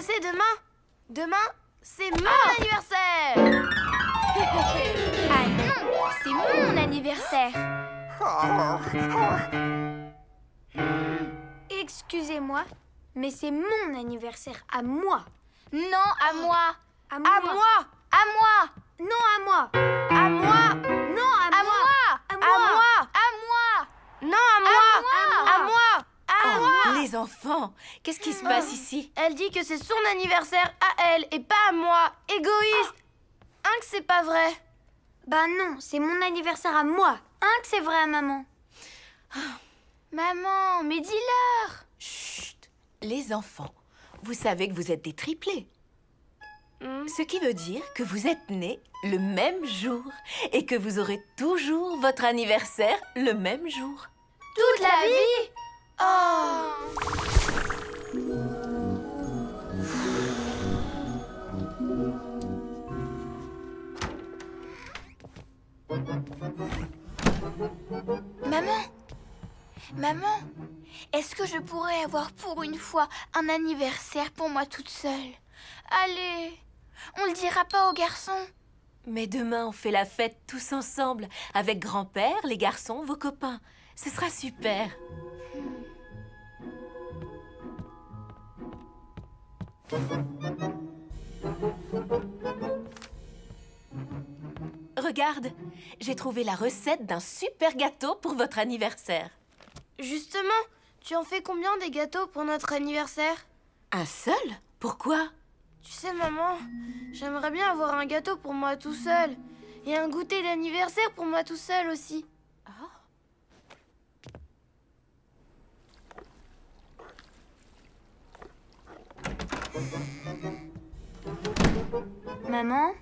que c'est demain Demain, c'est mon anniversaire Ah non, c'est mon anniversaire. Excusez-moi, mais c'est mon anniversaire à moi. Non, à moi À À moi. moi À moi Non, à moi. À moi Non, à, À moi. moi À À moi. moi À moi Non, à moi moi. À moi À moi Oh, les enfants, qu'est-ce qui se passe ici? Elle dit que c'est son anniversaire à elle et pas à moi. Égoïste Hein que c'est pas vrai Bah non, c'est mon anniversaire à moi. Hein que c'est vrai, maman. Maman, mais dis-leur Chut Les enfants, vous savez que vous êtes des triplés. Hmm. Ce qui veut dire que vous êtes nés le même jour et que vous aurez toujours votre anniversaire le même jour. Toute la vie Oh Maman. Maman Est-ce que je pourrais avoir pour une fois un anniversaire pour moi toute seule? Allez On le dira pas aux garçons. Mais demain, on fait la fête tous ensemble, avec grand-père, les garçons, vos copains. Ce sera super. Regarde, j'ai trouvé la recette d'un super gâteau pour votre anniversaire. Justement, tu en fais combien des gâteaux pour notre anniversaire? Un seul? Pourquoi? Tu sais, maman, j'aimerais bien avoir un gâteau pour moi tout seul. Et un goûter d'anniversaire pour moi tout seul aussi. Maman?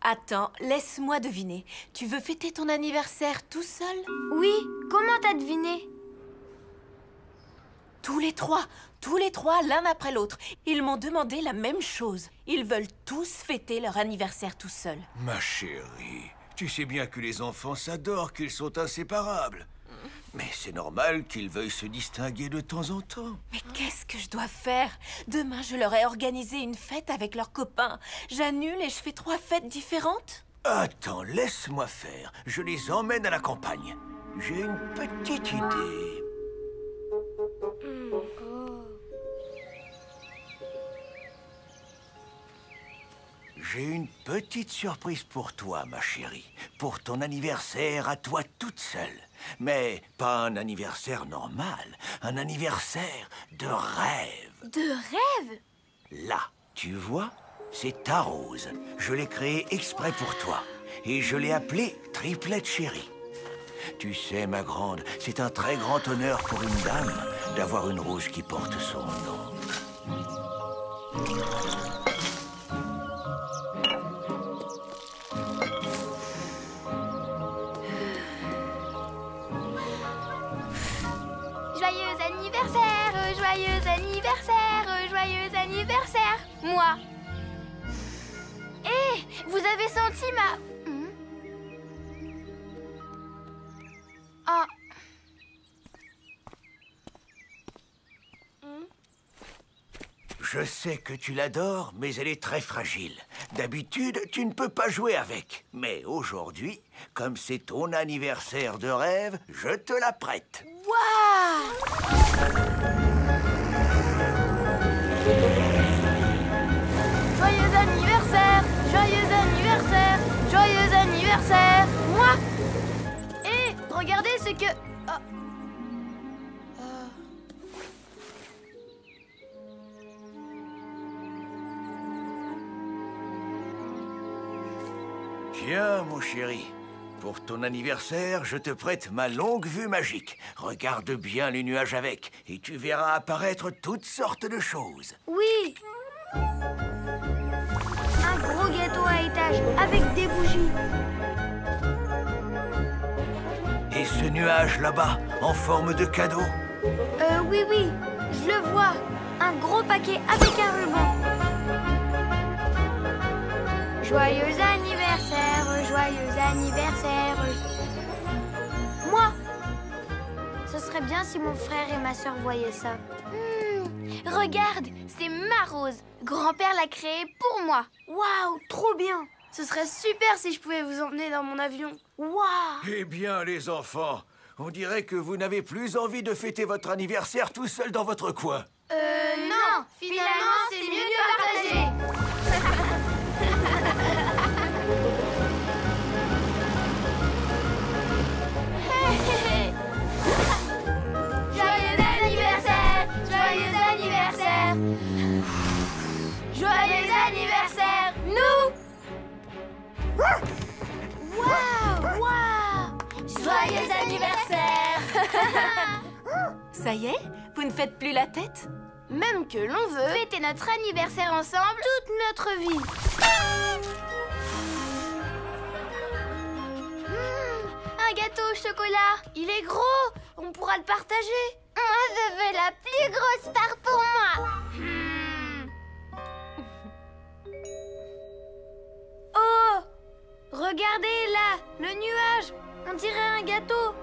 Attends, laisse-moi deviner. Tu veux fêter ton anniversaire tout seul? Oui, comment t'as deviné? Tous les trois, tous les trois, l'un après l'autre. Ils m'ont demandé la même chose. Ils veulent tous fêter leur anniversaire tout seuls. Ma chérie, tu sais bien que les enfants s'adorent, qu'ils sont inséparables. Mais c'est normal qu'ils veuillent se distinguer de temps en temps. Mais qu'est-ce que je dois faire? Demain, je leur ai organisé une fête avec leurs copains. J'annule et je fais trois fêtes différentes? Attends, laisse-moi faire. Je les emmène à la campagne. J'ai une petite idée. J'ai une petite surprise pour toi, ma chérie. Pour ton anniversaire à toi toute seule. Mais pas un anniversaire normal, un anniversaire de rêve. De rêve? Là, tu vois, c'est ta rose. Je l'ai créée exprès pour toi. Et je l'ai appelée Triplette Chérie. Tu sais, ma grande, c'est un très grand honneur pour une dame d'avoir une rose qui porte son nom. Moi. Hé, vous avez senti ma... Hmm? Ah. Je sais que tu l'adores, mais elle est très fragile. D'habitude, tu ne peux pas jouer avec. Mais aujourd'hui, comme c'est ton anniversaire de rêve, je te la prête. Waouh regardez ce que... Ah. Ah. Tiens, mon chéri. Pour ton anniversaire, je te prête ma longue vue magique. Regarde bien les nuages avec, et tu verras apparaître toutes sortes de choses. Oui Un gros gâteau à étage avec des bougies. Ce nuage là-bas, en forme de cadeau, Euh, oui, oui, je le vois. Un gros paquet avec un ruban. Joyeux anniversaire, joyeux anniversaire. Moi Ce serait bien si mon frère et ma sœur voyaient ça. Hmm, Regarde, c'est ma rose. Grand-père l'a créée pour moi. Waouh, trop bien Ce serait super si je pouvais vous emmener dans mon avion. Waouh Eh bien, les enfants, on dirait que vous n'avez plus envie de fêter votre anniversaire tout seul dans votre coin. Euh, non. Finalement, c'est mieux de partager. Joyeux anniversaire Joyeux anniversaire Joyeux anniversaire Joyeux anniversaire Ça y est Vous ne faites plus la tête Même que l'on veut fêter notre anniversaire ensemble toute notre vie. Mmh, un gâteau au chocolat. Il est gros. On pourra le partager. Moi, je veux la plus grosse part pour moi. Mmh. Oh Regardez là, le nuage On dirait un gâteau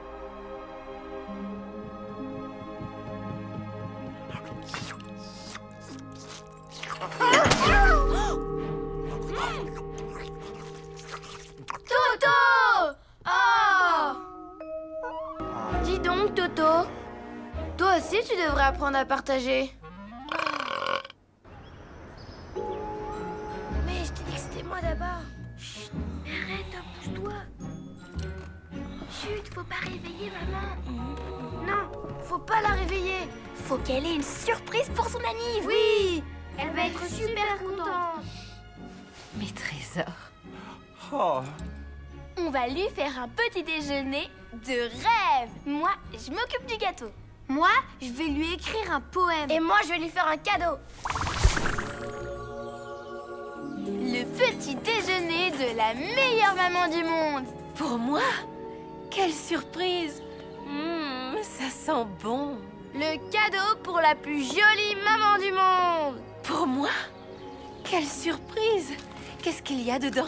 Toto Oh Dis donc, Toto. Toi aussi, tu devrais apprendre à partager. Mais je t'ai dit que c'était moi d'abord. Chut, faut pas réveiller maman. Non, faut pas la réveiller. Faut qu'elle ait une surprise pour son anniv. Oui, elle va être super contente. Mes trésors. Oh, On va lui faire un petit déjeuner de rêve. Moi, je m'occupe du gâteau. Moi, je vais lui écrire un poème. Et moi, je vais lui faire un cadeau. Le petit déjeuner de la meilleure maman du monde. Pour moi? Quelle surprise Hum, Ça sent bon. Le cadeau pour la plus jolie maman du monde. Pour moi? Quelle surprise Qu'est-ce qu'il y a dedans?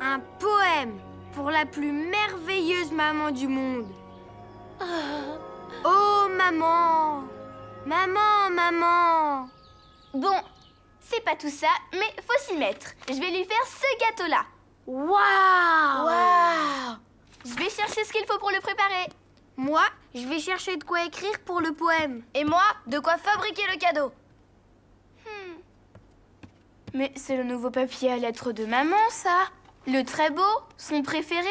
Un poème pour la plus merveilleuse maman du monde. Ah, Oh maman Maman, maman Bon, c'est pas tout ça, mais faut s'y mettre. Je vais lui faire ce gâteau-là. Waouh Waouh Je vais chercher ce qu'il faut pour le préparer. Moi, je vais chercher de quoi écrire pour le poème. Et moi, de quoi fabriquer le cadeau. Hmm. Mais c'est le nouveau papier à lettres de maman, ça. Le très beau, son préféré.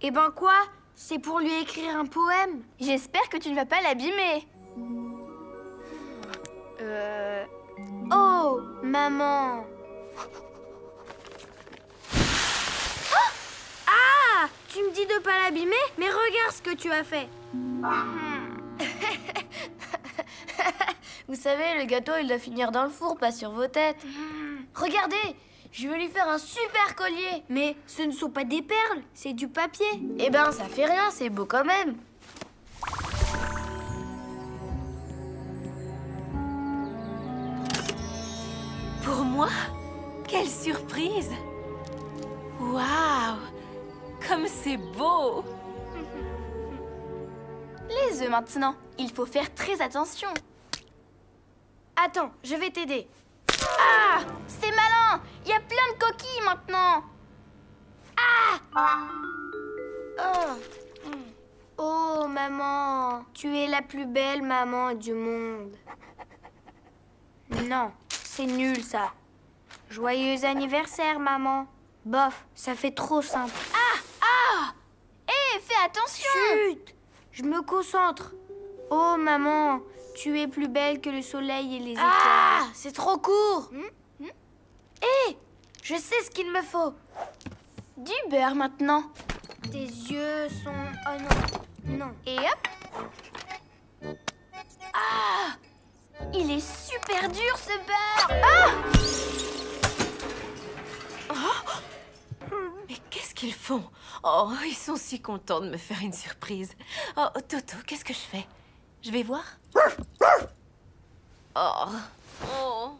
Eh ben quoi? C'est pour lui écrire un poème J'espère que tu ne vas pas l'abîmer. Euh... Oh, maman Tu me dis de pas l'abîmer Mais regarde ce que tu as fait Vous savez, le gâteau, il doit finir dans le four, pas sur vos têtes. Regardez, je vais lui faire un super collier. Mais ce ne sont pas des perles, c'est du papier Eh ben, ça fait rien, c'est beau quand même. Pour moi Quelle surprise Waouh Comme c'est beau Les œufs maintenant, il faut faire très attention. Attends, je vais t'aider. Ah C'est malin Il y a plein de coquilles maintenant Oh. Oh, maman, tu es la plus belle maman du monde. Non, c'est nul ça. Joyeux anniversaire, maman. Bof, ça fait trop simple. Hé, fais attention Chut Je me concentre. Oh, maman, tu es plus belle que le soleil et les étoiles. Ah C'est trop court Hé Je sais ce qu'il me faut. Du beurre maintenant. Tes yeux sont... Oh non. Non. Et hop Ah Il est super dur ce beurre Ah Mais qu'est-ce qu'ils font? Oh, ils sont si contents de me faire une surprise. Oh, Toto, qu'est-ce que je fais? Je vais voir? Oh. Oh.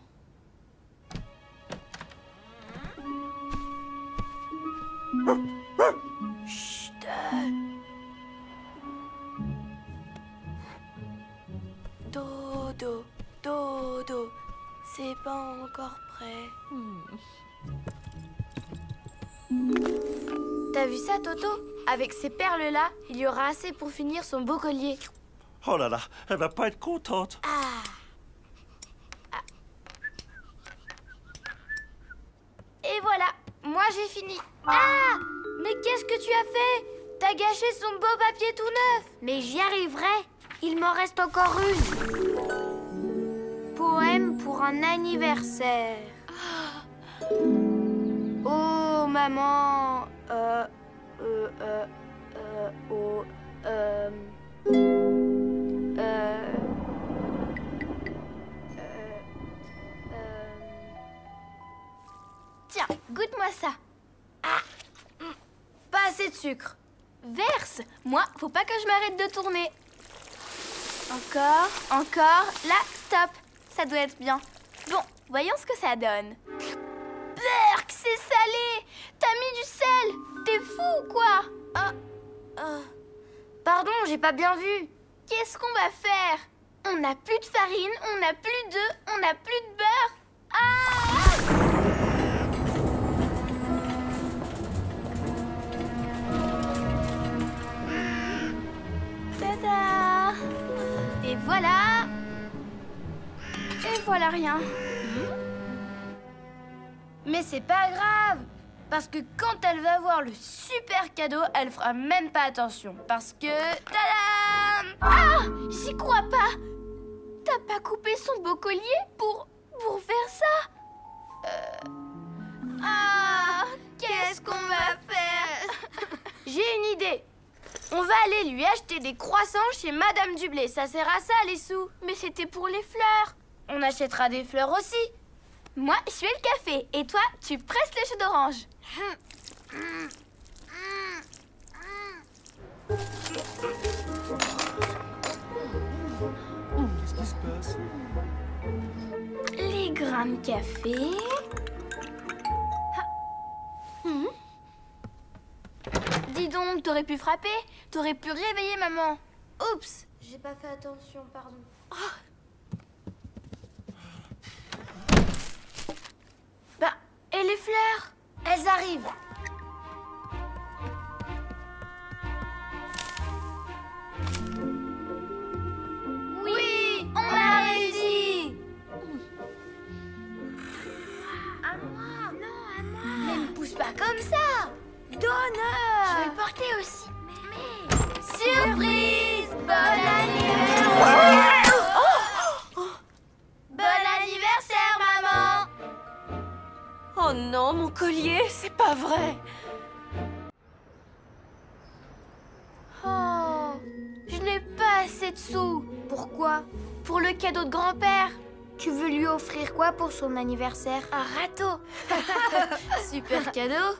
Dodo. C'est pas encore prêt. T'as vu ça, Toto? Avec ces perles-là, il y aura assez pour finir son beau collier. Oh là là, elle va pas être contente. Ah. Et voilà, moi j'ai fini. Ah Mais qu'est-ce que tu as fait? T'as gâché son beau papier tout neuf Mais j'y arriverai. Il m'en reste encore une. Poème pour un anniversaire. Oh maman, euh, euh, euh, euh, oh, euh, euh, euh, euh, Tiens, goûte-moi ça. pas assez de sucre. Verse Moi, faut pas que je m'arrête de tourner. Encore, encore. Là, stop. Ça doit être bien. Bon, voyons ce que ça donne. Berk, c'est salé. T'as mis du sel. T'es fou ou quoi? Ah, Pardon, j'ai pas bien vu. Qu'est-ce qu'on va faire? On n'a plus de farine, on n'a plus d'œufs, on n'a plus de beurre. Ah Tada. Et voilà. Et voilà rien. Mais c'est pas grave. Parce que quand elle va voir le super cadeau, elle fera même pas attention. Parce que. Tadam Ah J'y crois pas T'as pas coupé son beau collier pour... pour faire ça? Euh... Ah Qu'est-ce qu'on va faire? J'ai une idée. On va aller lui acheter des croissants chez Madame Dublé. Ça sert à ça, les sous. Mais c'était pour les fleurs On achètera des fleurs aussi. Moi, je fais le café et toi, tu presses le jus d'orange. Qu'est-ce qui se passe Les grains de café. Ah. Mhm. Dis donc, t'aurais pu frapper T'aurais pu réveiller maman. Oups J'ai pas fait attention, pardon. Bah, et les fleurs Elles arrivent. Oui, on a réussi. À moi Non, à moi Mais ne pousse pas comme ça. Je vais Donneur. porter aussi. Surprise Bon anniversaire Oh non, mon collier, c'est pas vrai. Oh, je n'ai pas assez de sous. Pourquoi? Pour le cadeau de grand-père. Tu veux lui offrir quoi pour son anniversaire? Un râteau. Super cadeau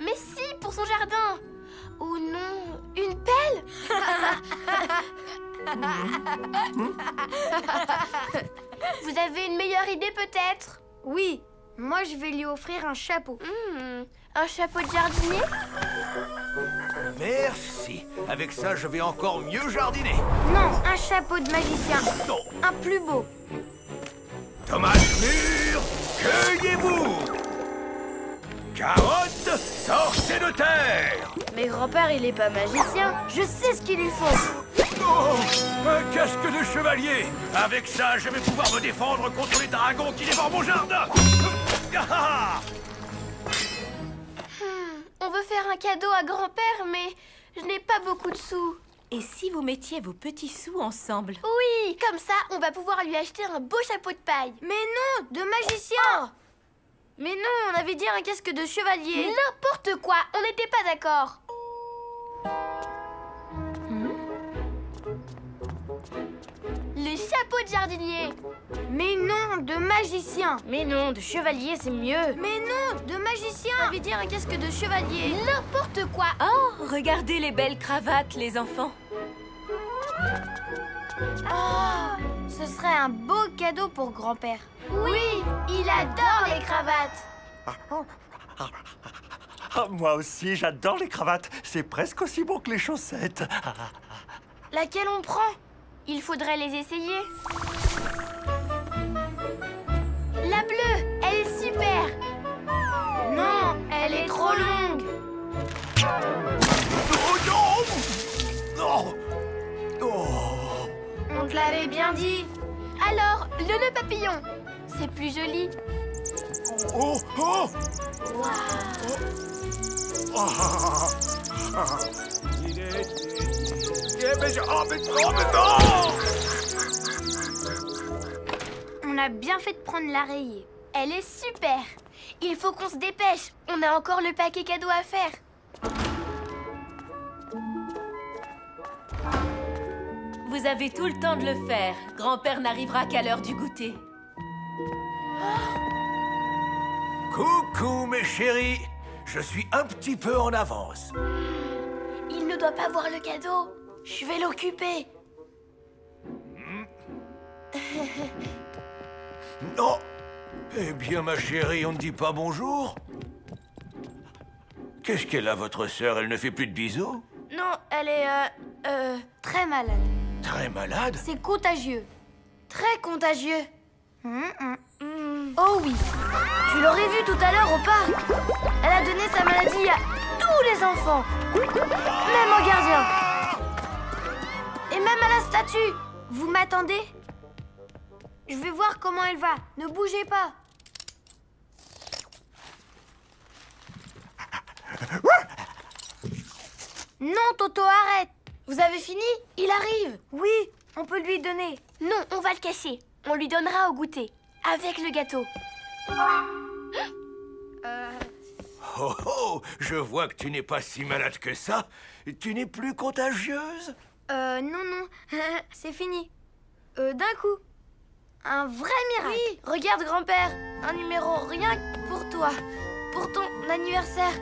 Mais si, pour son jardin. Ou non, une pelle Vous avez une meilleure idée peut-être? Oui, moi je vais lui offrir un chapeau. Hmm, Un chapeau de jardinier Merci. Avec ça, je vais encore mieux jardiner. Non, un chapeau de magicien. Non. Un plus beau. Tomates mûres, cueillez-vous Carottes, sortez de terre Mais grand-père, il est pas magicien. Je sais ce qu'il lui faut. Oh Un casque de chevalier Avec ça, je vais pouvoir me défendre contre les dragons qui dévorent mon jardin Ah On veut faire un cadeau à grand-père, mais je n'ai pas beaucoup de sous. Et si vous mettiez vos petits sous ensemble Oui, comme ça, on va pouvoir lui acheter un beau chapeau de paille. Mais non, de magicien Mais non, on avait dit un casque de chevalier. N'importe quoi, on n'était pas d'accord. Chapeau de jardinier. Mais non, de magicien. Mais non, de chevalier, c'est mieux. Mais non, de magicien. On avait dit un casque de chevalier. N'importe quoi. Oh, regardez les belles cravates, les enfants. Ah, ce serait un beau cadeau pour grand-père. Oui, il adore les cravates. Ah, Moi aussi, j'adore les cravates. C'est presque aussi bon que les chaussettes. Laquelle on prend? Il faudrait les essayer. La bleue, elle est super Non, elle est trop longue Oh non oh. On te l'avait bien dit Alors, le nœud papillon C'est plus joli Oh Oh wow. oh. Eh, mais je- Oh, mais non, mais non On a bien fait de prendre l'araignée. Elle est super. Il faut qu'on se dépêche. On a encore le paquet cadeau à faire. Vous avez tout le temps de le faire. Grand-père n'arrivera qu'à l'heure du goûter. Coucou, mes chéris. Je suis un petit peu en avance. Il ne doit pas voir le cadeau. Je vais l'occuper. Non Eh bien, ma chérie, on ne dit pas bonjour Qu'est-ce qu'elle a, votre sœur? Elle ne fait plus de bisous? Non, elle est euh, euh, très malade. Très malade? C'est contagieux. Très contagieux. Hum, hum, hum. Oh oui, tu l'aurais vu tout à l'heure au parc. Elle a donné sa maladie à tous les enfants, même au gardien. Et même à la statue. Vous m'attendez? Je vais voir comment elle va. Ne bougez pas. Non, Toto, arrête. Vous avez fini? Il arrive. Oui, on peut lui donner. Non, on va le cacher. On lui donnera au goûter. Avec le gâteau. Oh oh Je vois que tu n'es pas si malade que ça. Tu n'es plus contagieuse Euh, non, non, c'est fini. Euh, d'un coup. Un vrai miracle. Oui, regarde, grand-père. Un numéro rien que pour toi. Pour ton anniversaire.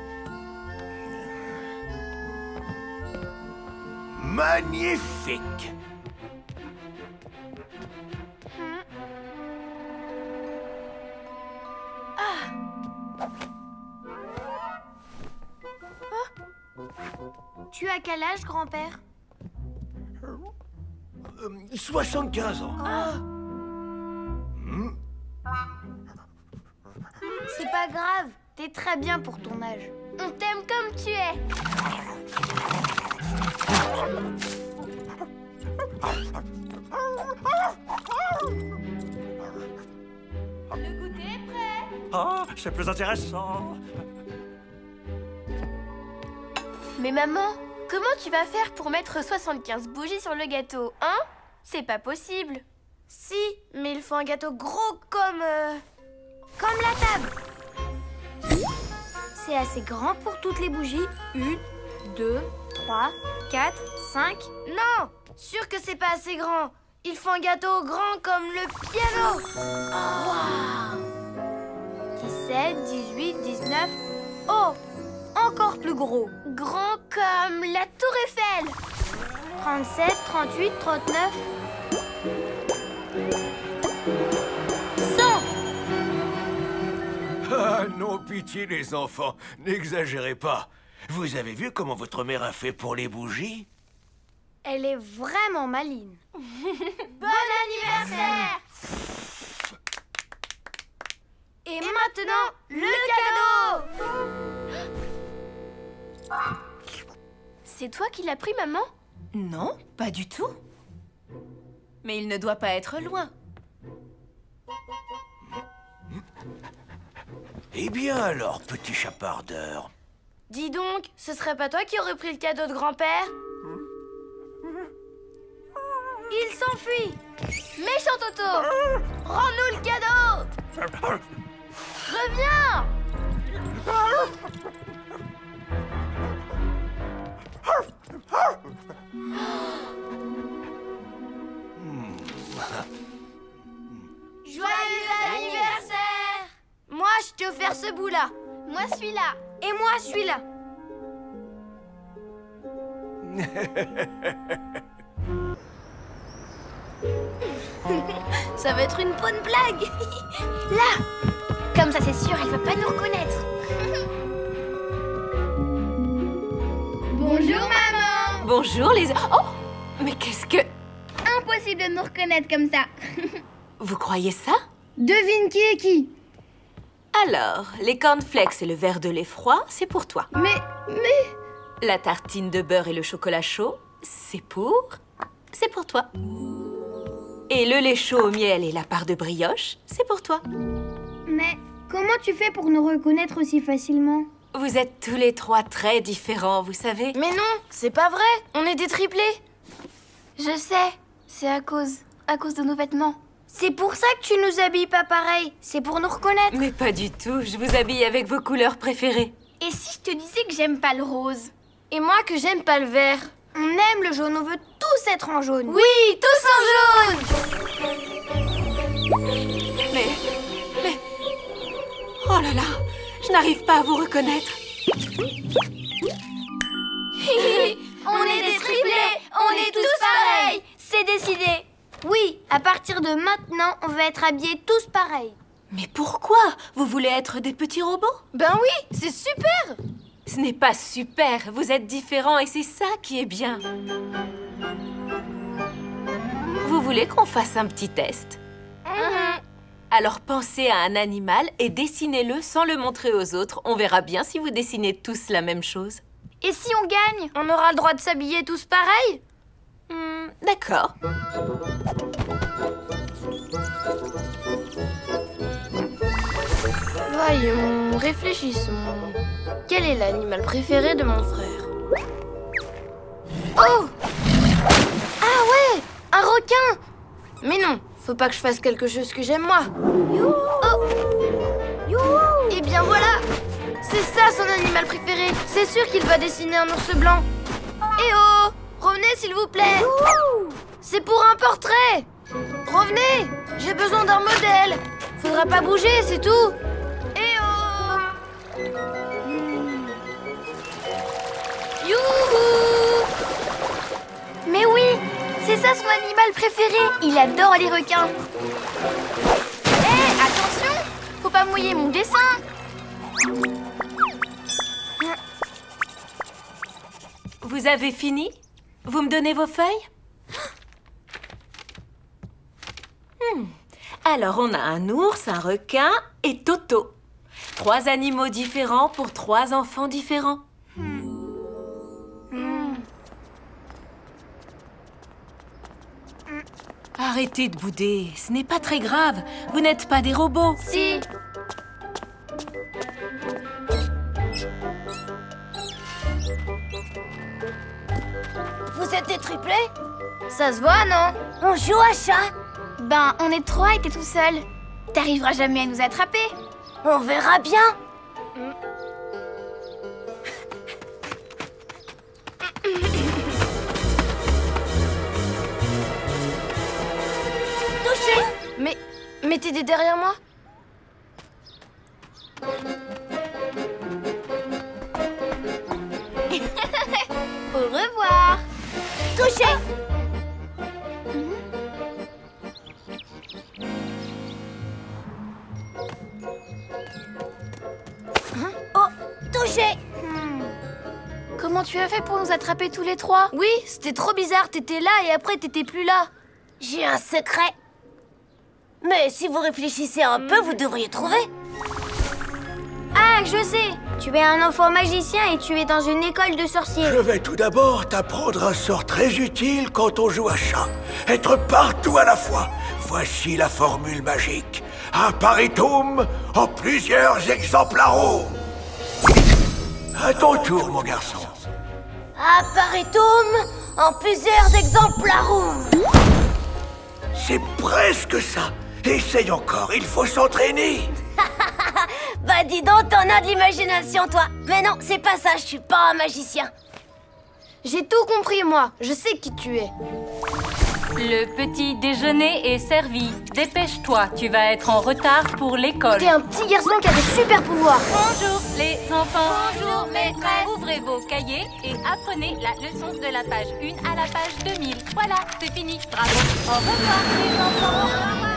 Magnifique Tu as quel âge, grand-père? 75 ans. C'est pas grave. T'es très bien pour ton âge. On t'aime comme tu es. Le goûter est prêt. Ah, c'est plus intéressant. Mais maman, comment tu vas faire pour mettre 75 bougies sur le gâteau, hein? C'est pas possible. Si, mais il faut un gâteau gros comme... euh, comme la table. C'est assez grand pour toutes les bougies. Une, deux, trois, quatre, cinq... Non Sûr que c'est pas assez grand. Il faut un gâteau grand comme le piano. 17, 18, 19... Oh Encore plus gros. Grand comme la tour Eiffel. 37, 38, 39... 100 Ah non, pitié les enfants, n'exagérez pas. Vous avez vu comment votre mère a fait pour les bougies? Elle est vraiment maline. Bon anniversaire Et maintenant, le cadeau C'est toi qui l'as pris, maman? Non, pas du tout. Mais il ne doit pas être loin. Eh bien alors, petit chapardeur. Dis donc, ce serait pas toi qui aurais pris le cadeau de grand-père? Il s'enfuit Méchant Toto Rends-nous le cadeau Reviens Joyeux anniversaire Moi, je t'ai offert ce bout-là. Moi, celui-là. Et moi, celui-là. Ça va être une bonne blague Là Comme ça, c'est sûr, elle va pas nous reconnaître. Bonjour, maman Bonjour les... Oh Mais qu'est-ce que... Impossible de nous reconnaître comme ça. Vous croyez ça? Devine qui est qui Alors, les cornflakes et le verre de lait froid, c'est pour toi. Mais, mais... La tartine de beurre et le chocolat chaud, c'est pour... C'est pour toi. Et le lait chaud au miel et la part de brioche, c'est pour toi. Mais comment tu fais pour nous reconnaître aussi facilement? Vous êtes tous les trois très différents, vous savez. Mais non, c'est pas vrai. On est des triplés. Je sais, c'est à cause, à cause de nos vêtements. C'est pour ça que tu nous habilles pas pareil. C'est pour nous reconnaître. Mais pas du tout, je vous habille avec vos couleurs préférées. Et si je te disais que j'aime pas le rose Et moi que j'aime pas le vert. On aime le jaune, on veut tous être en jaune. Oui, tous en jaune Mais... Mais... Oh là là, je n'arrive pas à vous reconnaître. On est des triplés, on est tous pareils C'est décidé Oui, à partir de maintenant, on va être habillés tous pareils. Mais pourquoi Vous voulez être des petits robots? Ben oui, c'est super Ce n'est pas super, vous êtes différents et c'est ça qui est bien. Vous voulez qu'on fasse un petit test? Alors pensez à un animal et dessinez-le sans le montrer aux autres. On verra bien si vous dessinez tous la même chose. Et si on gagne On aura le droit de s'habiller tous pareils? Hmm, D'accord. Voyons, réfléchissons. Quel est l'animal préféré de mon frère? Oh Ah ouais Un requin Mais non, faut pas que je fasse quelque chose que j'aime moi. Oh. Eh bien voilà. C'est ça son animal préféré. C'est sûr qu'il va dessiner un ours blanc. Eh oh Revenez s'il vous plaît. C'est pour un portrait. Revenez J'ai besoin d'un modèle. Faudra pas bouger, c'est tout. Eh oh. Youhou. Mais oui C'est ça son animal préféré Il adore les requins Hé, attention Faut pas mouiller mon dessin Vous avez fini? Vous me donnez vos feuilles? Hmm. Alors on a un ours, un requin et Toto. Trois animaux différents pour trois enfants différents. Arrêtez de bouder, ce n'est pas très grave. Vous n'êtes pas des robots. Si Vous êtes des triplés? Ça se voit, non? On joue à chat Ben, on est trois et t'es tout seul. T'arriveras jamais à nous attraper. On verra bien Touché mais t'es derrière moi. Au revoir. Touché Oh, touché Comment tu as fait pour nous attraper tous les trois? Oui, c'était trop bizarre, t'étais là et après t'étais plus là. J'ai un secret. Mais si vous réfléchissez un peu, vous devriez trouver. Ah, je sais. Tu es un enfant magicien et tu es dans une école de sorciers. Je vais tout d'abord t'apprendre un sort très utile quand on joue à chat. Être partout à la fois. Voici la formule magique. Un paritum en plusieurs exemplaires. À ton tour, mon garçon. Apparitum en plusieurs exemplaires. C'est presque ça. Essaye encore, il faut s'entraîner. Bah dis donc, t'en as de l'imagination, toi. Mais non, c'est pas ça, je suis pas un magicien. J'ai tout compris, moi. Je sais qui tu es. Le petit déjeuner est servi. Dépêche-toi, tu vas être en retard pour l'école. T'es un petit garçon qui a des super pouvoirs. Bonjour les enfants. Bonjour, maîtresse. Ouvrez vos cahiers et apprenez la leçon de la page 1 à la page 2000. Voilà, c'est fini. Bravo. Au revoir les enfants.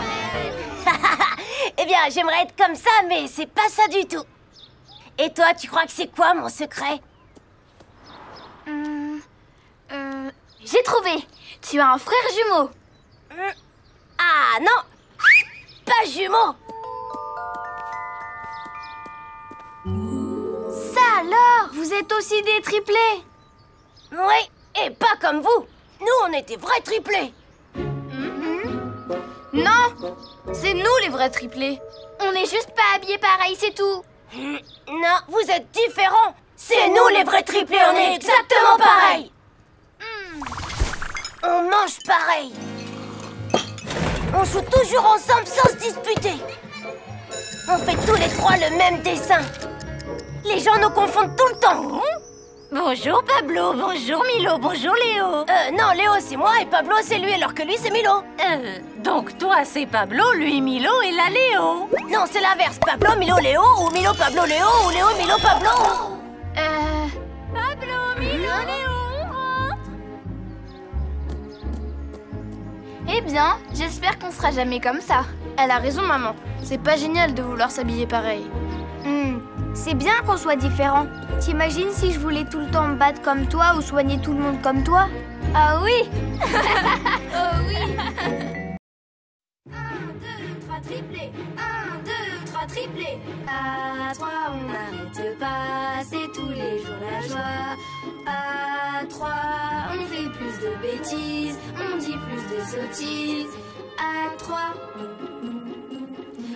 Eh bien, j'aimerais être comme ça, mais c'est pas ça du tout. Et toi, tu crois que c'est quoi mon secret Euh, J'ai trouvé. Tu as un frère jumeau. Ah non. Pas jumeau. Ça alors Vous êtes aussi des triplés. Oui, et pas comme vous. Nous, on des vrais triplés. Non C'est nous les vrais triplés. On n'est juste pas habillés pareil, c'est tout. Non, vous êtes différents. C'est nous les vrais triplés, on est exactement pareil. On mange pareil. On joue toujours ensemble sans se disputer. On fait tous les trois le même dessin. Les gens nous confondent tout le temps Bonjour Pablo, bonjour Milo, bonjour Léo. Euh, non, Léo c'est moi et Pablo c'est lui alors que lui c'est Milo Euh, donc toi c'est Pablo, lui Milo et là Léo. Non, c'est l'inverse, Pablo, Milo, Léo ou Milo, Pablo, Léo ou Léo, Milo, Pablo Euh... Pablo, Milo, Léo, on rentre. Eh bien, j'espère qu'on sera jamais comme ça. Elle a raison, maman. C'est pas génial de vouloir s'habiller pareil. Hmm, C'est bien qu'on soit différents. T'imagines si je voulais tout le temps me battre comme toi ou soigner tout le monde comme toi? Ah oui Oh oui 1, 2, 3, triplé 1, 2, 3, triplé À 3, on n'arrête pas, c'est tous les jours la joie. À 3, on fait plus de bêtises, on dit plus de sottises. À 3,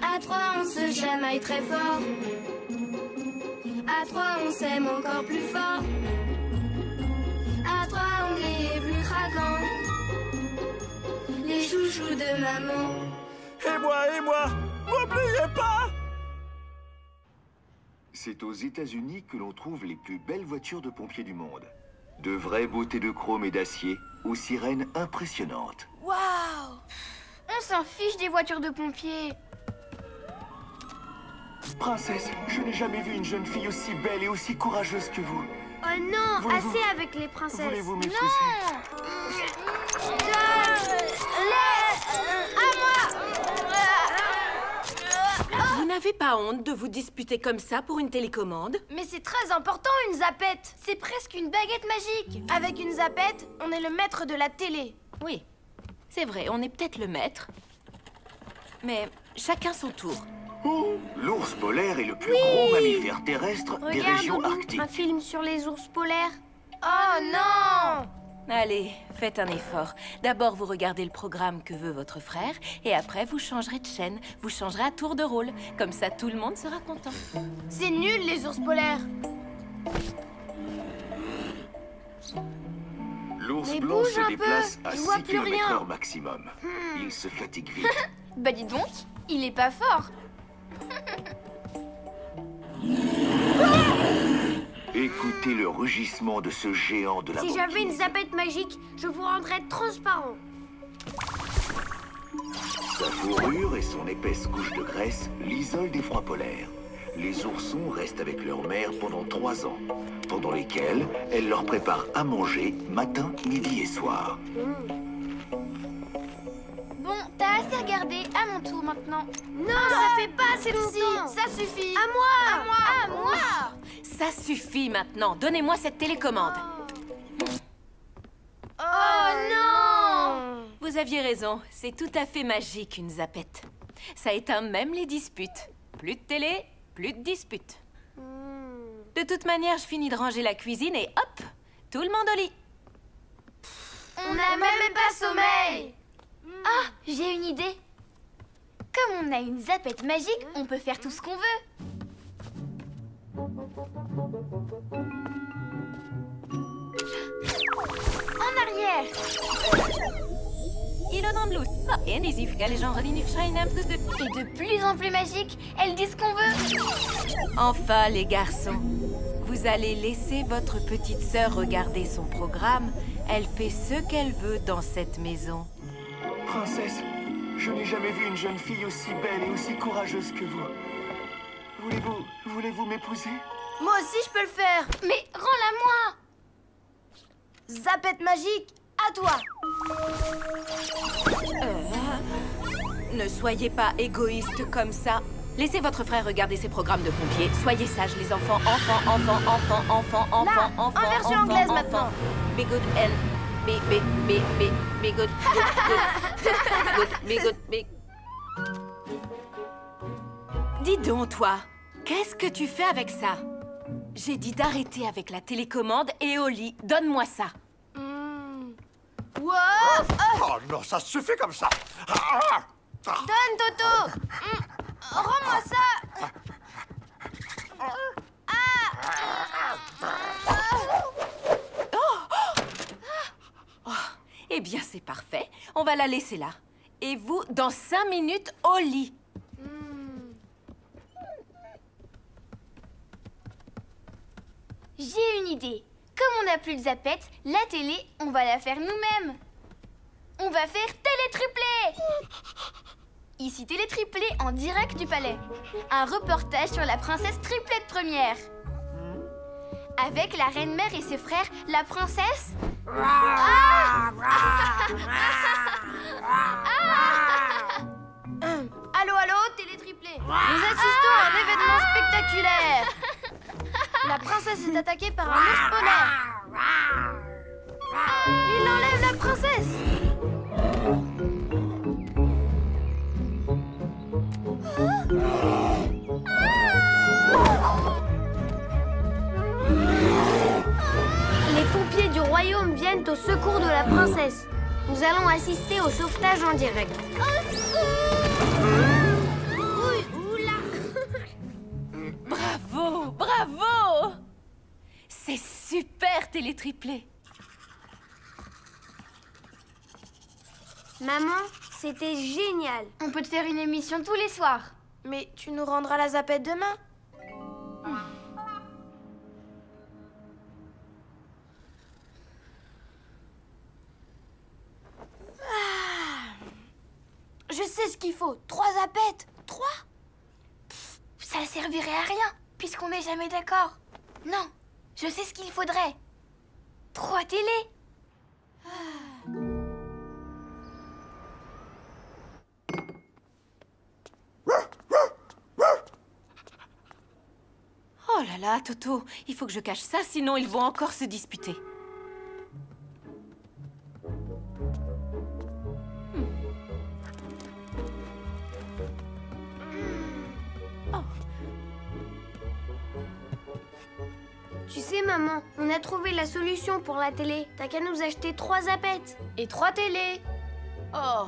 à 3, on se chamaille très fort. À 3, on s'aime encore plus fort. À 3, on est plus craquant. Les chouchous de maman. Et moi, et moi N'oubliez pas C'est aux États-Unis que l'on trouve les plus belles voitures de pompiers du monde. De vraies beautés de chrome et d'acier, aux sirènes impressionnantes. Waouh On s'en fiche des voitures de pompiers. Princesse, je n'ai jamais vu une jeune fille aussi belle et aussi courageuse que vous. Oh non, assez avec les princesses. Voulez-vous m'épouser Vous n'avez pas honte de vous disputer comme ça pour une télécommande? Mais c'est très important une zapette C'est presque une baguette magique Avec une zapette, on est le maître de la télé. Oui, c'est vrai, on est peut-être le maître. Mais chacun son tour. Oh, L'ours polaire est le plus gros mammifère terrestre des régions arctiques. un film sur les ours polaires. Oh non Allez, faites un effort. D'abord, vous regardez le programme que veut votre frère, et après, vous changerez de chaîne. Vous changerez à tour de rôle. Comme ça, tout le monde sera content. C'est nul les ours polaires L'ours blanc bouge se un peu, déplace à je vois 6 plus rien. km/h maximum. Il se fatigue vite. Bah dis donc, il est pas fort. Écoutez le rugissement de ce géant de la Si j'avais une zapette magique, je vous rendrais transparent. Sa fourrure et son épaisse couche de graisse l'isolent des froids polaires. Les oursons restent avec leur mère pendant trois ans, pendant lesquels elle leur prépare à manger matin, midi et soir. Bon, t'as assez regardé. À mon tour maintenant. Non, ça fait pas assez Si, longtemps. ça suffit À moi À moi, à moi. Ça suffit maintenant. Donnez-moi cette télécommande. Oh non Vous aviez raison. C'est tout à fait magique, une zapette. Ça éteint même les disputes. Plus de télé, plus de disputes. De toute manière, je finis de ranger la cuisine et hop, tout le monde au lit. On n'a même pas sommeil Ah, j'ai une idée. Comme on a une zapette magique, on peut faire tout ce qu'on veut. En arrière. Blue. Ah. Et de plus en plus magique, elles disent ce qu'on veut. Enfin, les garçons, vous allez laisser votre petite sœur regarder son programme. Elle fait ce qu'elle veut dans cette maison. Princesse, je n'ai jamais vu une jeune fille aussi belle et aussi courageuse que vous. Voulez-vous, voulez-vous m'épouser? Moi aussi je peux le faire Mais rends-la moi. Zapette magique, à toi Ne soyez pas égoïste comme ça. Laissez votre frère regarder ses programmes de pompiers. Soyez sages, les enfants. Enfants, enfants, enfants, enfants, enfants, enfants. en version enfants, anglaise enfants. maintenant. Be good and be, be, be, be, be good, good, good, good, be good, be... Dis donc, toi, qu'est-ce que tu fais avec ça? J'ai dit d'arrêter avec la télécommande et au lit. Donne-moi ça. Wow Wow Oh non, ça suffit comme ça. Ah, ah. Donne, Toto Mm. Rends-moi ça Eh bien, c'est parfait. On va la laisser là. Et vous, dans cinq minutes, au lit. J'ai une idée. Comme on n'a plus de zapettes, la télé, on va la faire nous-mêmes. On va faire télétriplé Ici télétriplé en direct du palais. Un reportage sur la princesse triplette première. Avec la reine mère et ses frères, la princesse... Ah! Allô, allô, télétriplé Nous assistons à un événement spectaculaire. La princesse est attaquée par un ours polaire Il enlève la princesse pompiers du royaume viennent au secours de la princesse. Nous allons assister au sauvetage en direct. Bravo, bravo C'est super télétriplé. Maman, c'était génial. On peut te faire une émission tous les soirs. Mais tu nous rendras la zapette demain qu'il faut. Trois zapettes. Trois? Ça servirait à rien, puisqu'on n'est jamais d'accord. Non, je sais ce qu'il faudrait. Trois télés. Oh là là, Toto, il faut que je cache ça, sinon ils vont encore se disputer. Maman, on a trouvé la solution pour la télé. T'as qu'à nous acheter trois zapettes. Et trois télés. Oh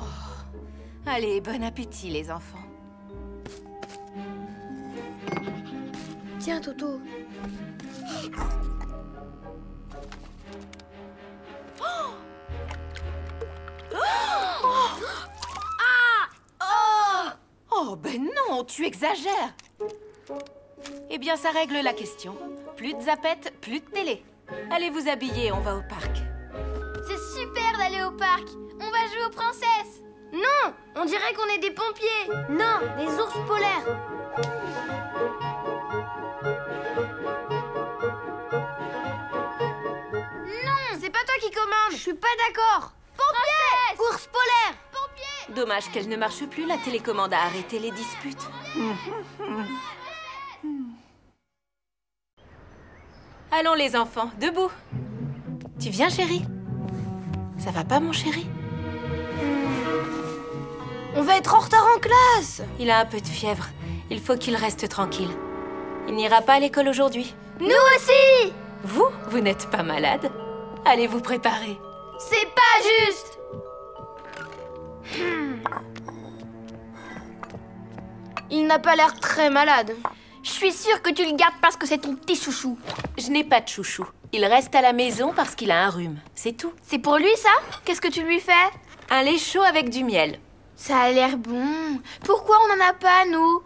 Allez, bon appétit, les enfants. Tiens, Toto. Oh, ben non, tu exagères Eh bien, ça règle la question. Plus de zapettes, plus de télé. Allez vous habiller, on va au parc. C'est super d'aller au parc. On va jouer aux princesses. Non On dirait qu'on est des pompiers. Non, des ours polaires. Non C'est pas toi qui commande. Je suis pas d'accord. Pompiers Ours polaire Dommage qu'elle ne marche plus, la télécommande a arrêté les disputes. Allons les enfants, debout. Tu viens, chérie? Ça va pas, mon chéri? On va être en retard en classe. Il a un peu de fièvre. Il faut qu'il reste tranquille. Il n'ira pas à l'école aujourd'hui. Nous aussi Vous, vous n'êtes pas malade Allez vous préparer. C'est pas juste Il n'a pas l'air très malade. Je suis sûre que tu le gardes parce que c'est ton petit chouchou. Je n'ai pas de chouchou. Il reste à la maison parce qu'il a un rhume. C'est tout. C'est pour lui ça? Qu'est-ce que tu lui fais? Un lait chaud avec du miel. Ça a l'air bon. Pourquoi on n'en a pas, nous?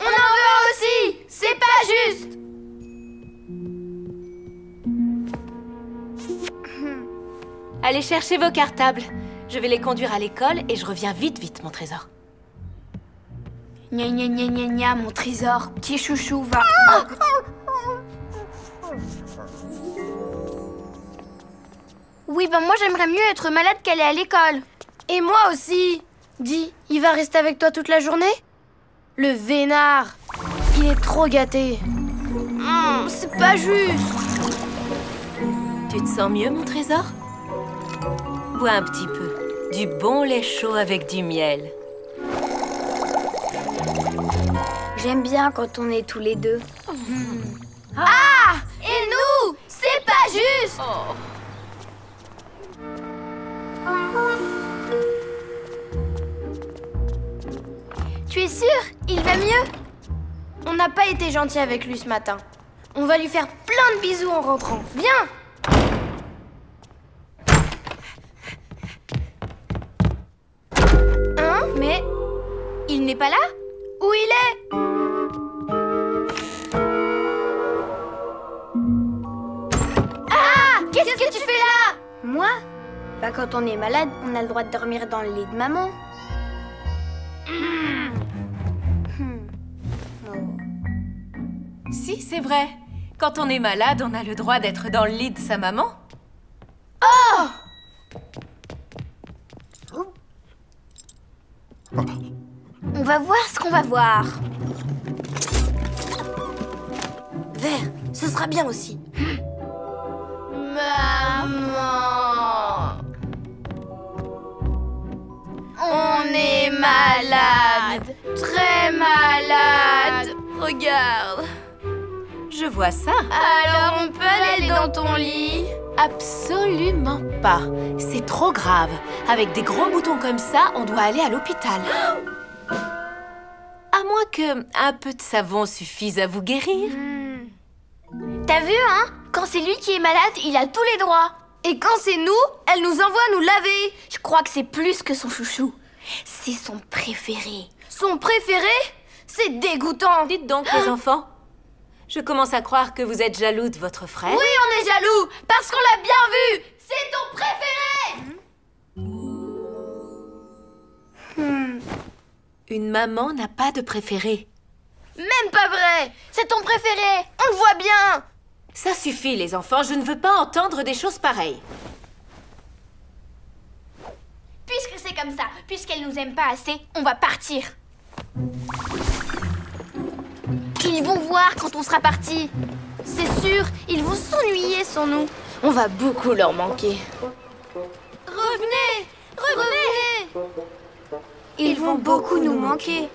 On en veut un aussi C'est pas juste Allez chercher vos cartables. Je vais les conduire à l'école et je reviens vite, vite, mon trésor. Gna gna gna gna gna, mon trésor. Petit chouchou, va. Oui, ben moi j'aimerais mieux être malade qu'aller à l'école. Et moi aussi Dis, il va rester avec toi toute la journée? Le vénard Il est trop gâté. Hum, c'est pas juste Tu te sens mieux, mon trésor? Bois un petit peu. Du bon lait chaud avec du miel. J'aime bien quand on est tous les deux. Ah Et nous C'est pas juste. Oh. Tu es sûr Il va mieux? On n'a pas été gentil avec lui ce matin. On va lui faire plein de bisous en rentrant. Viens Hein? Mais... Il n'est pas là? Où il est Ah Qu'est-ce que tu fais là Moi Bah quand on est malade, on a le droit de dormir dans le lit de maman. Hmm. Oh. Si, c'est vrai. Quand on est malade, on a le droit d'être dans le lit de sa maman. On va voir qu'on va voir. Vert, ce sera bien aussi. Maman On est malade Très malade Regarde Je vois ça. Alors on peut aller dans ton lit? Absolument pas. C'est trop grave. Avec des gros boutons comme ça, on doit aller à l'hôpital. Moins que un peu de savon suffise à vous guérir. T'as vu, hein? Quand c'est lui qui est malade, il a tous les droits Et quand c'est nous, elle nous envoie nous laver. Je crois que c'est plus que son chouchou. C'est son préféré. Son préféré C'est dégoûtant. Dites donc, les enfants. Je commence à croire que vous êtes jaloux de votre frère. Oui, on est jaloux parce qu'on l'a bien vu. C'est ton préféré. Une maman n'a pas de préféré. Même pas vrai. C'est ton préféré. On le voit bien. Ça suffit, les enfants. Je ne veux pas entendre des choses pareilles. Puisque c'est comme ça, puisqu'elle nous aime pas assez, on va partir. Ils vont voir quand on sera parti. C'est sûr, ils vont s'ennuyer sans nous. On va beaucoup leur manquer. Revenez Revenez Ils vont beaucoup nous manquer.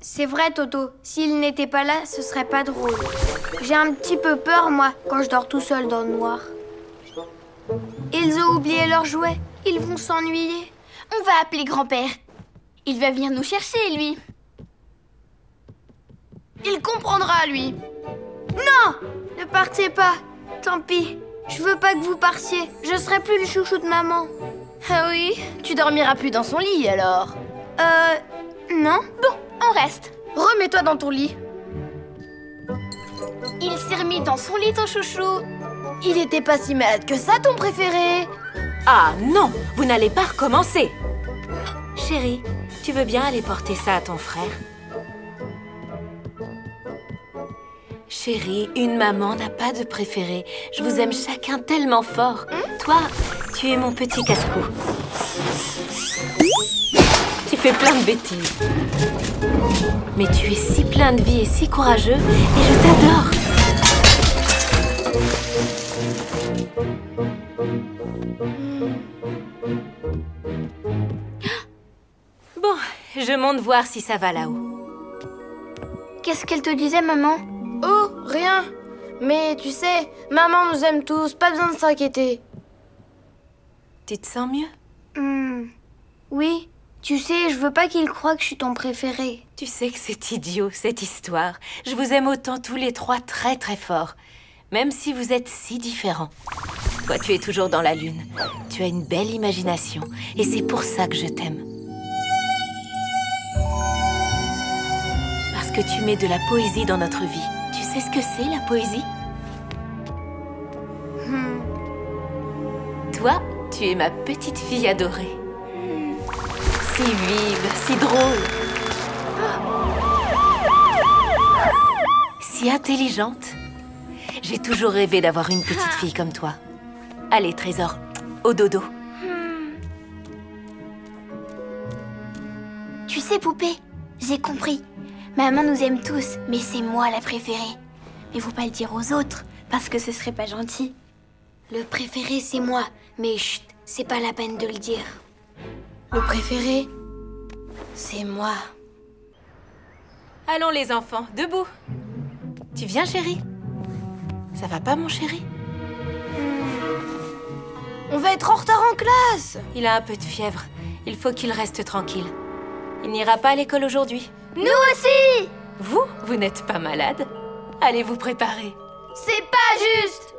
C'est vrai, Toto. S'il n'était pas là, ce serait pas drôle. J'ai un petit peu peur, moi, quand je dors tout seul dans le noir. Ils ont oublié leurs jouets. Ils vont s'ennuyer. On va appeler grand-père. Il va venir nous chercher, lui. Il comprendra, lui. Non Ne partez pas. Tant pis. Je veux pas que vous partiez. Je serai plus le chouchou de maman. Ah oui Tu dormiras plus dans son lit, alors Euh... Non Bon, on reste. Remets-toi dans ton lit. Il s'est remis dans son lit, ton chouchou. Il était pas si malade que ça, ton préféré Ah non, vous n'allez pas recommencer. Chérie, tu veux bien aller porter ça à ton frère? Chérie, une maman n'a pas de préféré. Je vous aime chacun tellement fort. Toi, tu es mon petit casse-cou. Tu fais plein de bêtises. Mais tu es si plein de vie et si courageux, et je t'adore. Bon, je monte voir si ça va là-haut. Qu'est-ce qu'elle te disait, maman? Oh, rien. Mais tu sais, maman nous aime tous, pas besoin de s'inquiéter. Tu te sens mieux? Hmm. Oui. Tu sais, je veux pas qu'il croie que je suis ton préféré. Tu sais que c'est idiot, cette histoire. Je vous aime autant tous les trois très très fort. Même si vous êtes si différents. Toi, tu es toujours dans la lune. Tu as une belle imagination. Et c'est pour ça que je t'aime. Parce que tu mets de la poésie dans notre vie. Sais ce que c'est, la poésie Toi, tu es ma petite fille adorée. Si vive, si drôle. Si intelligente. J'ai toujours rêvé d'avoir une petite fille comme toi. Allez, Trésor, au dodo. Tu sais, poupée, j'ai compris. Maman nous aime tous, mais c'est moi la préférée. Mais faut pas le dire aux autres, parce que ce serait pas gentil. Le préféré, c'est moi. Mais chut, c'est pas la peine de le dire. Le préféré, c'est moi. Allons les enfants, debout. Tu viens, chérie? Ça va pas, mon chéri? On va être en retard en classe. Il a un peu de fièvre. Il faut qu'il reste tranquille. Il n'ira pas à l'école aujourd'hui? Nous aussi Vous, vous n'êtes pas malade? Allez vous préparer. C'est pas juste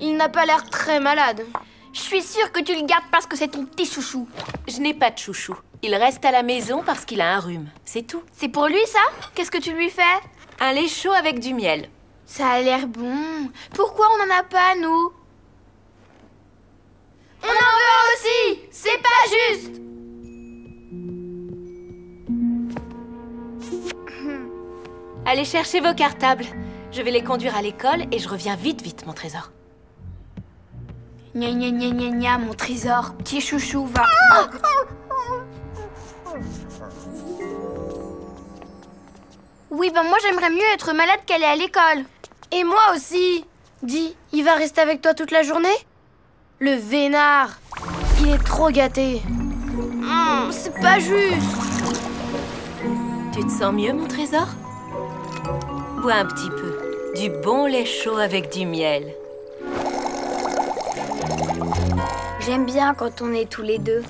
Il n'a pas l'air très malade. Je suis sûre que tu le gardes parce que c'est ton petit chouchou. Je n'ai pas de chouchou. Il reste à la maison parce qu'il a un rhume. C'est tout. C'est pour lui ça? Qu'est-ce que tu lui fais? Un lait chaud avec du miel. Ça a l'air bon. Pourquoi on n'en a pas, nous? On en veut un aussi C'est pas juste Allez chercher vos cartables. Je vais les conduire à l'école et je reviens vite, vite, mon trésor. Gna gna gna gna gna, mon trésor. Petit chouchou, va. Oui, ben moi j'aimerais mieux être malade qu'aller à l'école. Et moi aussi Dis, il va rester avec toi toute la journée? Le vénard Il est trop gâté Hum, C'est pas juste Tu te sens mieux, mon trésor? Bois un petit peu. Du bon lait chaud avec du miel. J'aime bien quand on est tous les deux.